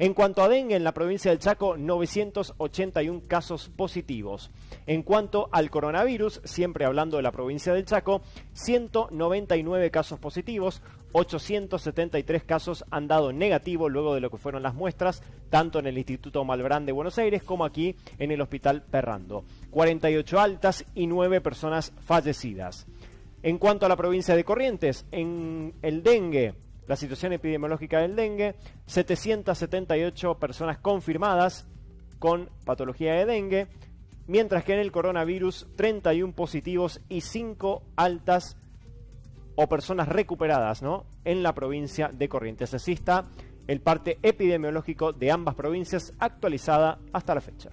En cuanto a dengue, en la provincia del Chaco, 981 casos positivos. En cuanto al coronavirus, siempre hablando de la provincia del Chaco, 199 casos positivos, 873 casos han dado negativo luego de lo que fueron las muestras, tanto en el Instituto Malbrán de Buenos Aires como aquí en el Hospital Perrando. 48 altas y 9 personas fallecidas. En cuanto a la provincia de Corrientes, en el dengue, la situación epidemiológica del dengue, 778 personas confirmadas con patología de dengue, mientras que en el coronavirus 31 positivos y 5 altas o personas recuperadas ¿no? en la provincia de Corrientes. Así está el parte epidemiológico de ambas provincias actualizada hasta la fecha.